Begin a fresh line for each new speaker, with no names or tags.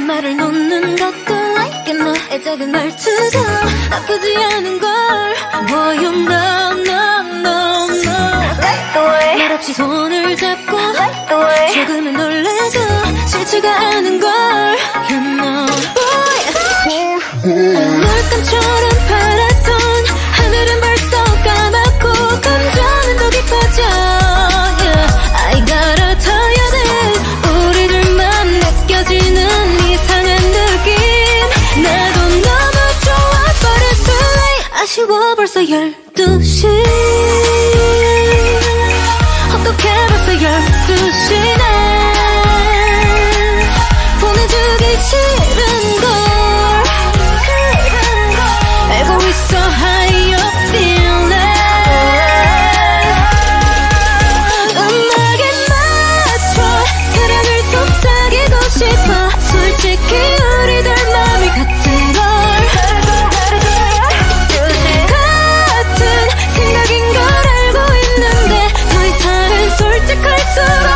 말을 놓는 것도 like it 너의 작은 말투도 나쁘지 않은 걸 Boy you know no no no
Like the way,
말 없이 손을 잡고
like the way.
조금은 놀래도 싫지가 않은 걸 You know boy 물감처 late 아쉬워 벌써 12시 어떻게 벌써 12시 could survive